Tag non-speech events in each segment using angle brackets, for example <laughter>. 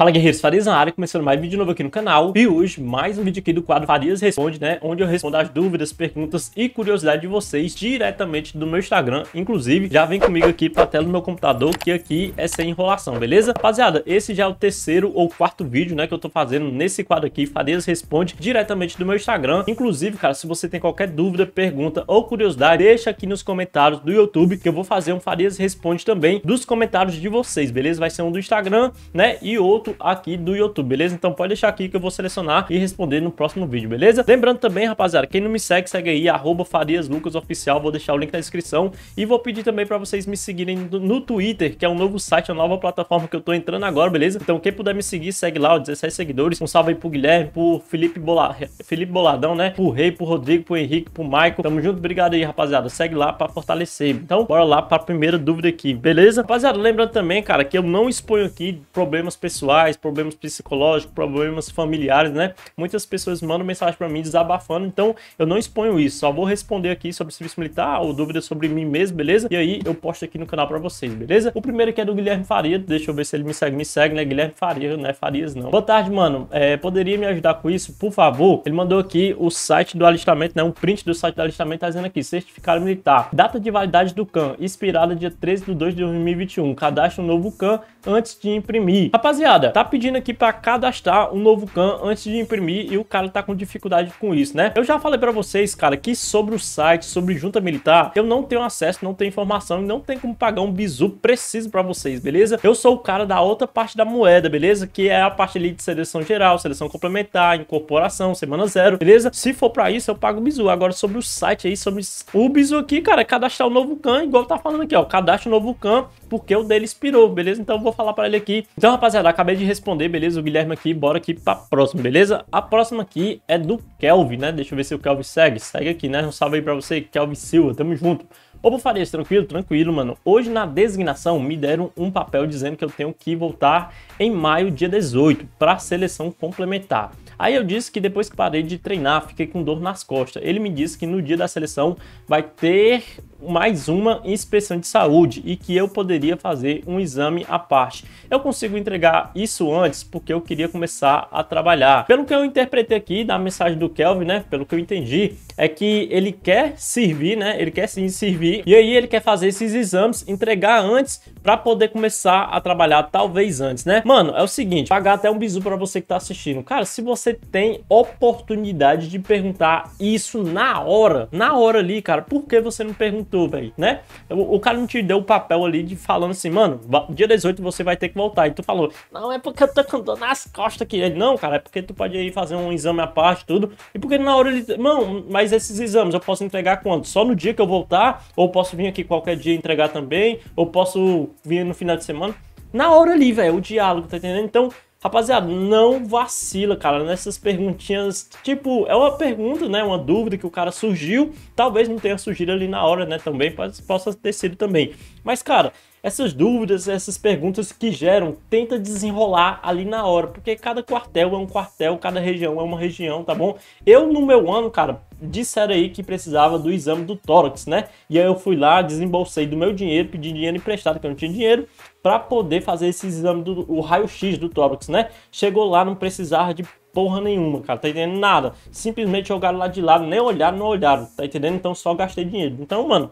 Fala guerreiros, Farias na área, começando mais vídeo novo aqui no canal E hoje mais um vídeo aqui do quadro Farias Responde, né Onde eu respondo as dúvidas, perguntas e curiosidades de vocês diretamente do meu Instagram Inclusive, já vem comigo aqui pra tela do meu computador Que aqui é sem enrolação, beleza? Rapaziada, esse já é o terceiro ou quarto vídeo, né Que eu tô fazendo nesse quadro aqui, Farias Responde Diretamente do meu Instagram Inclusive, cara, se você tem qualquer dúvida, pergunta ou curiosidade Deixa aqui nos comentários do YouTube Que eu vou fazer um Farias Responde também Dos comentários de vocês, beleza? Vai ser um do Instagram, né? E outro aqui do YouTube, beleza? Então pode deixar aqui que eu vou selecionar e responder no próximo vídeo, beleza? Lembrando também, rapaziada, quem não me segue, segue aí, arroba Farias Lucas Oficial, vou deixar o link na descrição e vou pedir também para vocês me seguirem no Twitter, que é um novo site, uma nova plataforma que eu tô entrando agora, beleza? Então quem puder me seguir, segue lá, ó, 17 seguidores, um salve aí pro Guilherme, pro Felipe, Bola... Felipe Boladão, né? Pro Rei, pro Rodrigo, pro Henrique, pro Michael, tamo junto, obrigado aí, rapaziada, segue lá para fortalecer. Então bora lá para a primeira dúvida aqui, beleza? Rapaziada, lembrando também, cara, que eu não exponho aqui problemas pessoais pessoais, problemas psicológicos, problemas familiares, né? Muitas pessoas mandam mensagem para mim desabafando, então eu não exponho isso, só vou responder aqui sobre serviço militar ou dúvidas sobre mim mesmo, beleza? E aí eu posto aqui no canal para vocês, beleza? O primeiro aqui é do Guilherme Faria, deixa eu ver se ele me segue, me segue, né? Guilherme Faria, né? Farias não. Boa tarde, mano. É, poderia me ajudar com isso, por favor? Ele mandou aqui o site do alistamento, né? Um print do site do alistamento, tá dizendo aqui, certificado militar. Data de validade do CAN, expirada dia 13 de 2 de 2021. Cadastro novo CAN antes de imprimir. Rapaziada, tá pedindo aqui para cadastrar um novo CAN antes de imprimir e o cara tá com dificuldade com isso, né? Eu já falei para vocês, cara, que sobre o site, sobre junta militar, eu não tenho acesso, não tenho informação e não tem como pagar um bizu preciso para vocês, beleza? Eu sou o cara da outra parte da moeda, beleza? Que é a parte ali de seleção geral, seleção complementar, incorporação, semana zero, beleza? Se for para isso, eu pago o bizu. Agora sobre o site aí, sobre o bizu aqui, cara, é cadastrar o novo CAN, igual tá falando aqui, ó, cadastre o novo CAN porque o dele expirou, beleza? Então eu vou falar para ele aqui. Então, rapaziada, acabei de responder, beleza? O Guilherme aqui, bora aqui pra próxima, beleza? A próxima aqui é do Kelvin, né? Deixa eu ver se o Kelvin segue. Segue aqui, né? Um salve aí pra você, Kelvin Silva, tamo junto. Ô, Bufarias, tranquilo? Tranquilo, mano. Hoje na designação me deram um papel dizendo que eu tenho que voltar em maio, dia 18, para seleção complementar. Aí eu disse que depois que parei de treinar, fiquei com dor nas costas. Ele me disse que no dia da seleção vai ter mais uma inspeção de saúde e que eu poderia fazer um exame à parte. Eu consigo entregar isso antes porque eu queria começar a trabalhar. Pelo que eu interpretei aqui da mensagem do Kelvin, né? Pelo que eu entendi, é que ele quer servir, né? Ele quer sim servir e aí ele quer fazer esses exames, entregar antes para poder começar a trabalhar talvez antes, né? Mano, é o seguinte, pagar até um bisu para você que tá assistindo. Cara, se você tem oportunidade de perguntar isso na hora, na hora ali, cara, por que você não perguntou, velho, né? O, o, cara não te deu o papel ali de falando assim, mano, dia 18 você vai ter que voltar. E tu falou, não, é porque eu tô com dor nas costas aqui. Ele, não, cara, é porque tu pode ir fazer um exame à parte, tudo. E porque na hora ele, mano, mas esses exames eu posso entregar quando? Só no dia que eu voltar? Ou posso vir aqui qualquer dia entregar também? Ou posso vir no final de semana? Na hora ali, velho, o diálogo, tá entendendo? Então, Rapaziada, não vacila, cara, nessas perguntinhas. Tipo, é uma pergunta, né? Uma dúvida que o cara surgiu. Talvez não tenha surgido ali na hora, né? Também possa ter sido também. Mas, cara, essas dúvidas, essas perguntas que geram, tenta desenrolar ali na hora, porque cada quartel é um quartel, cada região é uma região, tá bom? Eu, no meu ano, cara, disseram aí que precisava do exame do tórax, né? E aí eu fui lá, desembolsei do meu dinheiro, pedi dinheiro emprestado, que eu não tinha dinheiro, para poder fazer esse exame do raio-x do tórax, né? Chegou lá, não precisava de porra nenhuma, cara, tá entendendo nada. Simplesmente jogaram lá de lado, nem olharam, não olharam, tá entendendo? Então só gastei dinheiro. Então, mano,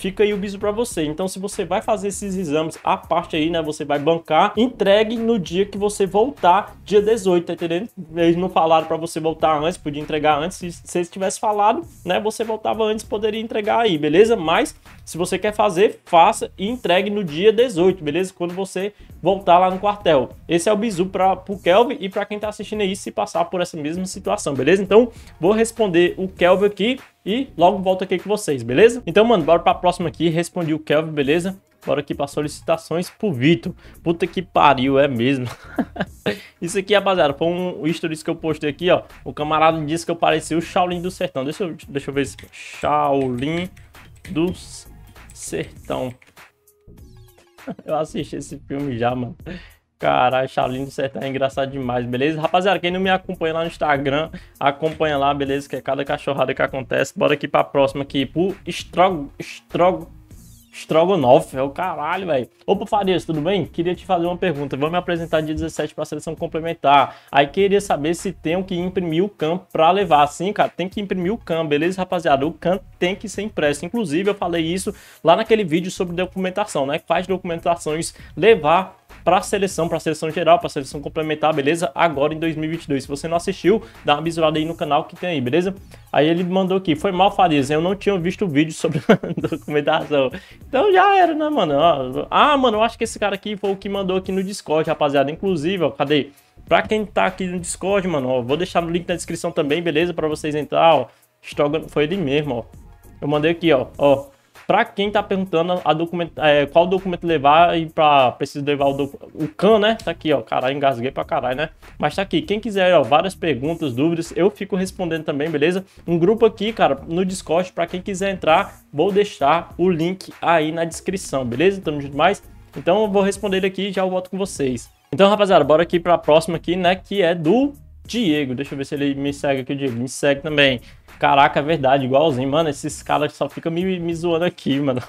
fica aí o biso para você. Então, se você vai fazer esses exames à parte aí, né, você vai bancar, entregue no dia que você voltar, dia 18, tá entendendo? Eles não falaram para você voltar antes, podia entregar antes. Se, se eles tivessem falado, né, você voltava antes, poderia entregar aí, beleza? Mas se você quer fazer, faça e entregue no dia 18, beleza? Quando você voltar lá no quartel. Esse é o bisu para o Kelvin e para quem tá assistindo aí se passar por essa mesma situação, beleza? Então, vou responder o Kelvin aqui e logo volto aqui com vocês, beleza? Então, mano, bora pra próxima aqui. Respondi o Kelvin, beleza? Bora aqui para solicitações pro Vitor. Puta que pariu, é mesmo. <laughs> Isso aqui, rapaziada, foi um stories que eu postei aqui, ó. O camarada disse que eu parecia o Shaolin do Sertão. Deixa eu, deixa eu ver se... Shaolin do Sertão. <laughs> Eu assisti esse filme já, mano. Caralho, Shaolin do Sertão é engraçado demais, beleza? Rapaziada, quem não me acompanha lá no Instagram, acompanha lá, beleza? Que é cada cachorrada que acontece. Bora aqui pra próxima aqui, pro Strog... Strog... Strogonoff, é o caralho, velho. Opa, Farias, tudo bem? Queria te fazer uma pergunta. Vou me apresentar dia 17 para a seleção complementar. Aí queria saber se tenho que imprimir o CAM para levar. Sim, cara, tem que imprimir o CAM, beleza, rapaziada? O CAM tem que ser impresso. Inclusive, eu falei isso lá naquele vídeo sobre documentação, né? Quais documentações levar para a seleção, para a seleção geral, para a seleção complementar, beleza? Agora em 2022. Se você não assistiu, dá uma bisurada aí no canal que tem aí, beleza? Aí ele mandou aqui, foi mal, Farias, eu não tinha visto o vídeo sobre <laughs> documentação. Então já era, né, mano? Ah, mano, eu acho que esse cara aqui foi o que mandou aqui no Discord, rapaziada. Inclusive, ó, cadê? Pra quem tá aqui no Discord, mano, ó, vou deixar no link na descrição também, beleza? Pra vocês entrar, ó. Foi ele mesmo, ó. Eu mandei aqui, ó, ó. Para quem tá perguntando a é, qual documento levar e para preciso levar o, o CAN, né? Tá aqui, ó. Caralho, engasguei pra caralho, né? Mas tá aqui. Quem quiser, ó, várias perguntas, dúvidas, eu fico respondendo também, beleza? Um grupo aqui, cara, no Discord, para quem quiser entrar, vou deixar o link aí na descrição, beleza? Tamo junto mais? Então eu vou responder ele aqui e já volto com vocês. Então, rapaziada, bora aqui para a próxima aqui, né? Que é do Diego. Deixa eu ver se ele me segue aqui, o Diego. Me segue também. Caraca, é verdade, igualzinho. Mano, esses caras só ficam me, me zoando aqui, mano.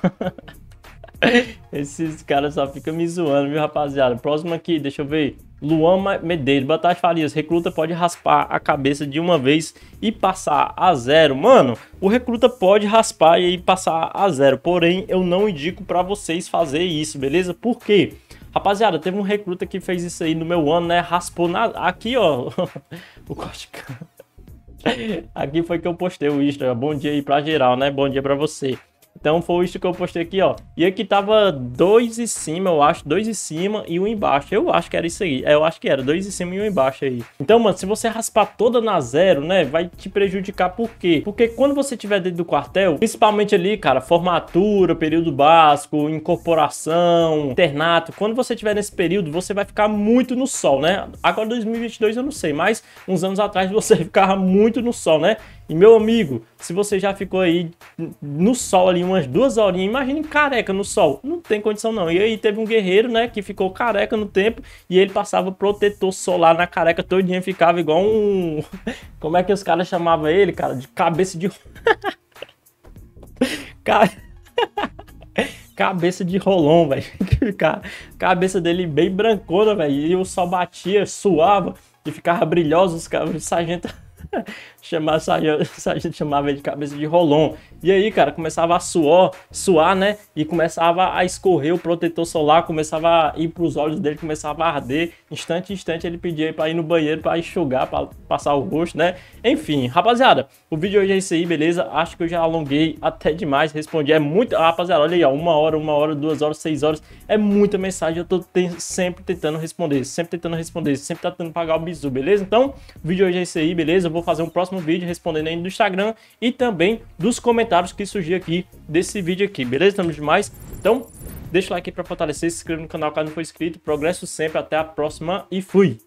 <laughs> esses caras só ficam me zoando, viu, rapaziada? Próximo aqui, deixa eu ver. Luan Medeiros, Batata Farias, recruta pode raspar a cabeça de uma vez e passar a zero. Mano, o recruta pode raspar e passar a zero, porém eu não indico para vocês fazer isso, beleza? Por quê? Rapaziada, teve um recruta que fez isso aí no meu ano, né? Raspou na... aqui, ó. <laughs> o corte <laughs> Aqui foi que eu postei o Insta. Bom dia aí pra geral, né? Bom dia pra você. Então foi isso que eu postei aqui, ó. E aqui tava dois em cima, eu acho, dois em cima e um embaixo. Eu acho que era isso aí. É, eu acho que era dois em cima e um embaixo aí. Então, mano, se você raspar toda na zero, né, vai te prejudicar por quê? Porque quando você tiver dentro do quartel, principalmente ali, cara, formatura, período básico, incorporação, internato, quando você tiver nesse período, você vai ficar muito no sol, né? Agora 2022 eu não sei, mas uns anos atrás <laughs> você ficava muito no sol, né? E meu amigo, se você já ficou aí no sol ali umas duas horinhas, imagine careca no sol. Não tem condição não. E aí teve um guerreiro, né, que ficou careca no tempo e ele passava protetor solar na careca todinha, ficava igual um... <laughs> Como é que os caras chamavam ele, cara? De cabeça de... <laughs> <laughs> cabeça de rolão, velho. Cabeça dele bem brancona, velho. E o sol batia, suava e ficava brilhoso. Os caras, sargento <laughs> chamava, <laughs> sargento chamava ele de cabeça de rolon. E aí, cara, começava a suar, suar, né? E começava a escorrer o protetor solar, começava a ir os olhos dele, começava a arder. Instante, instante, ele pedia para ir no banheiro para enxugar, para passar o rosto, né? Enfim, rapaziada, o vídeo hoje é isso aí, beleza? Acho que eu já alonguei até demais, respondi. É muito, ah, rapaziada, olha aí, ó, uma hora, uma hora, duas horas, seis horas. É muita mensagem, eu tô sempre tentando responder, sempre tentando responder, sempre tentando pagar o bizu, beleza? Então, o vídeo hoje é isso aí, beleza? Eu vou fazer um próximo vídeo respondendo aí no Instagram e também dos comentários que surgir aqui desse vídeo aqui, beleza? Estamos demais? Então, deixa o like para fortalecer, se inscreva no canal caso não for inscrito. Progresso sempre, até a próxima e fui!